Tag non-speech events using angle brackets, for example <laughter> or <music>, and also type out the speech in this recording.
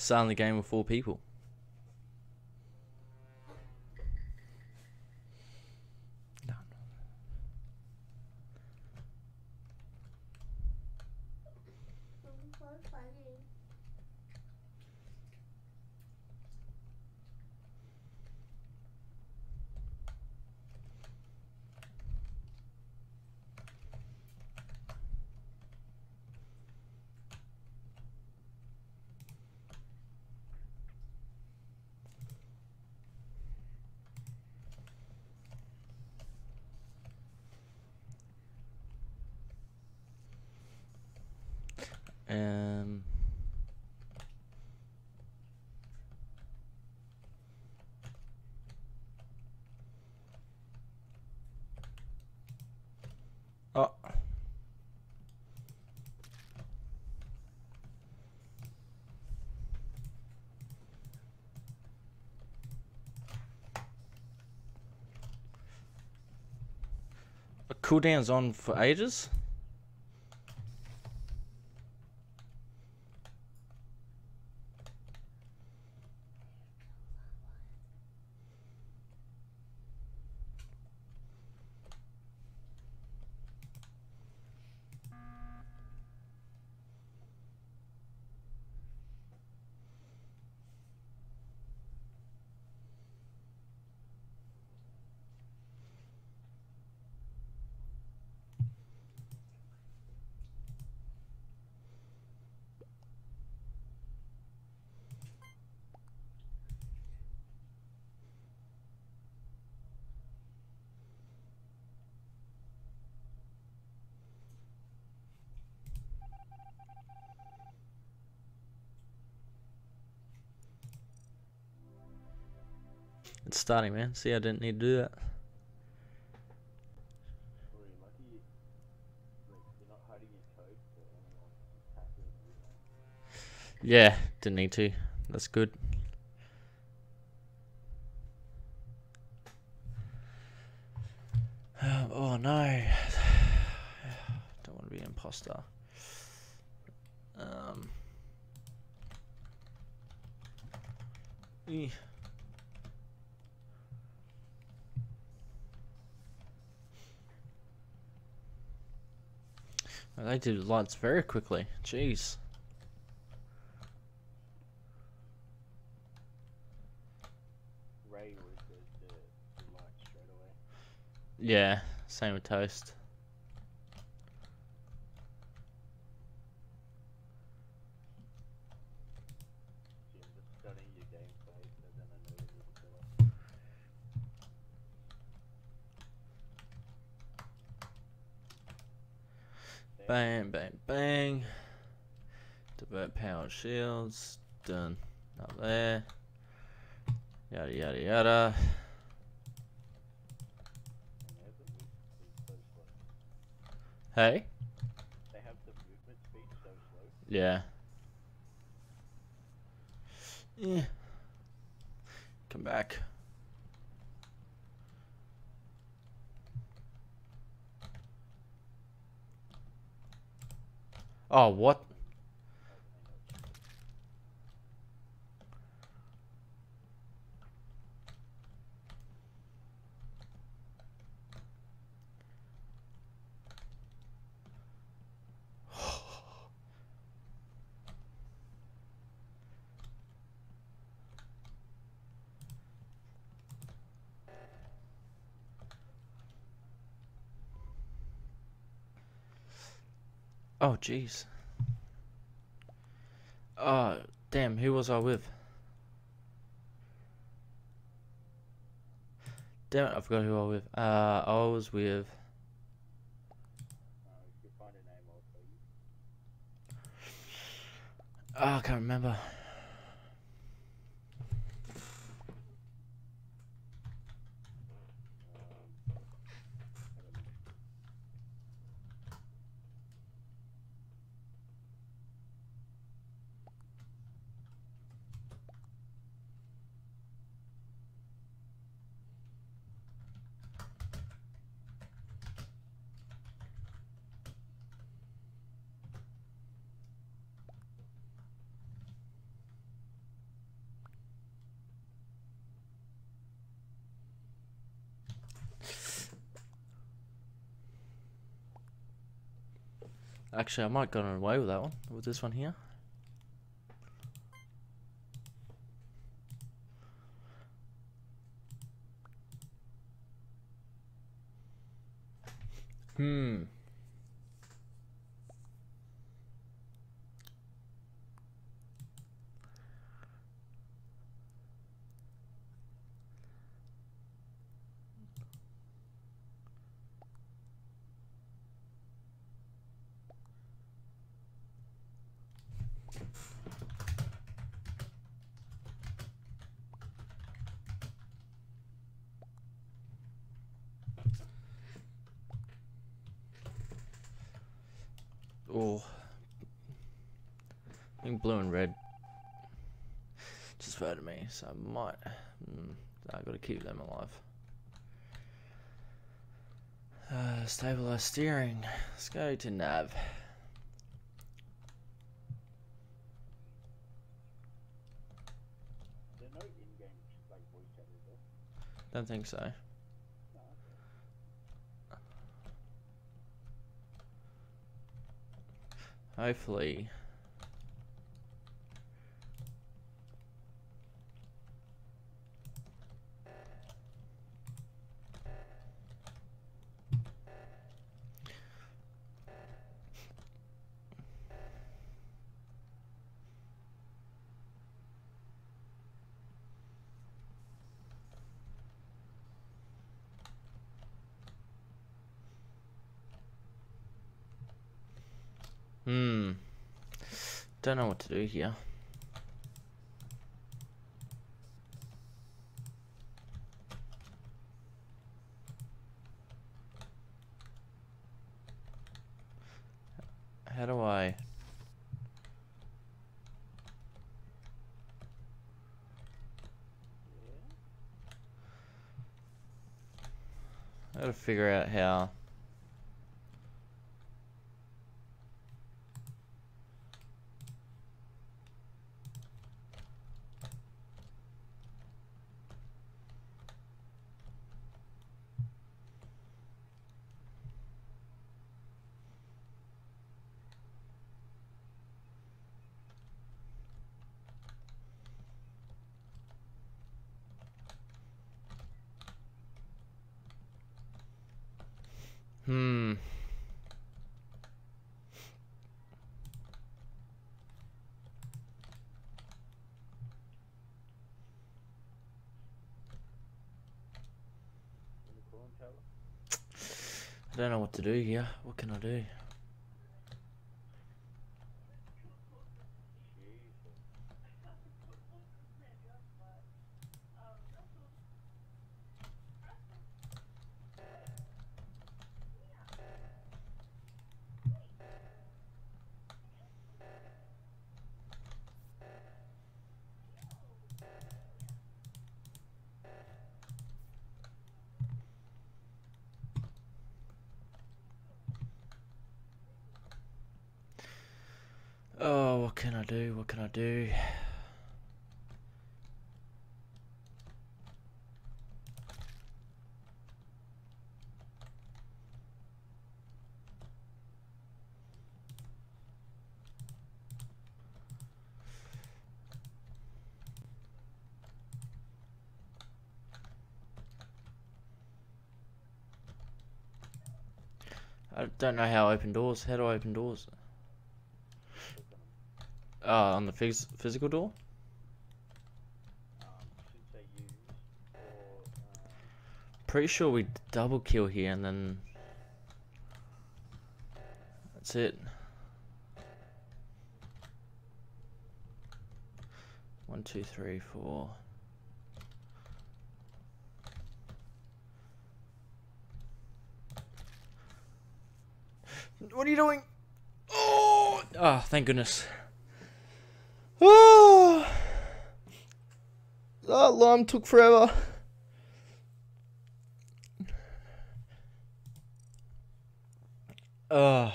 starting the game with four people. Um, oh. Cooldown's on for ages? It's starting, man. See, I didn't need to do that. Yeah, didn't need to. That's good. <sighs> oh no. <sighs> Don't want to be an imposter. Um. eh. They did lots very quickly. Jeez. Ray was the, the, the light straight away. Yeah, same with toast. See, I'm just studying your gameplay, so then I know you're the killer. Bang, bang, bang. Divert power shields. Done. Not there. Yada, yada, yada. And they have the movement speed so slow. Hey? They have the movement speed so slow. Yeah. Yeah. Come back. Oh, what? Oh, jeez. Oh, damn, who was I with? Damn it, I forgot who I was with. Uh, I was with. Uh. Oh, I can't remember. Actually, I might got away with that one. With this one here. Hmm. Oh. I think blue and red just voted me, so I might. Mm, I gotta keep them alive. Uh, stabilize steering. Let's go to nav. Don't think so. Hopefully. Hmm. Don't know what to do here. How do I? I gotta figure out how. Hmm. I don't know what to do here. What can I do? Oh, what can I do? What can I do? I don't know how open doors. How do I open doors? Uh, on the phys physical door? Pretty sure we double kill here and then that's it. One, two, three, four. What are you doing? Oh, oh thank goodness. That <sighs> ah, alarm took forever. Ugh.